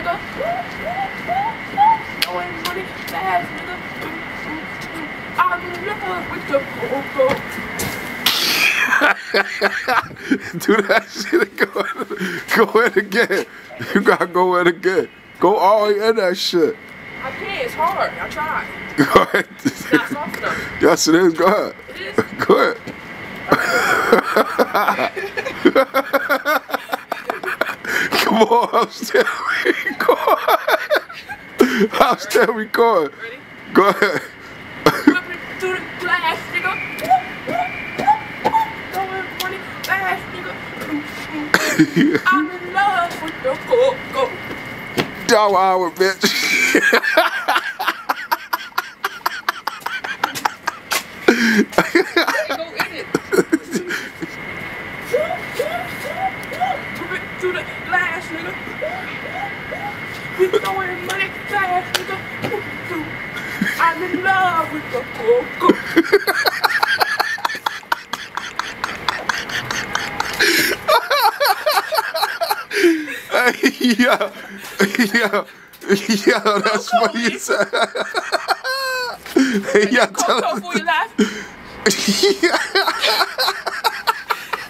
nigga. Going money fast, nigga. Do that shit and go, go in again. You gotta go in again. Go all in that shit. I can't, it's hard. I tried. Go ahead. It's not soft enough. Yes, it is. Go ahead. It is. Go ahead. Come on, I'm still recording. I'm still recording. Ready? Go ahead. Whip it through the glass, nigga. Going funny fast, nigga. I'm in love with the coco. Dour Hour, bitch. Go in it. Whip it through the glass, nigga. We throwing money fast, nigga. I'm in love with the coco. Hey, yo, yo, yo, that's what you said. hey, yo, tell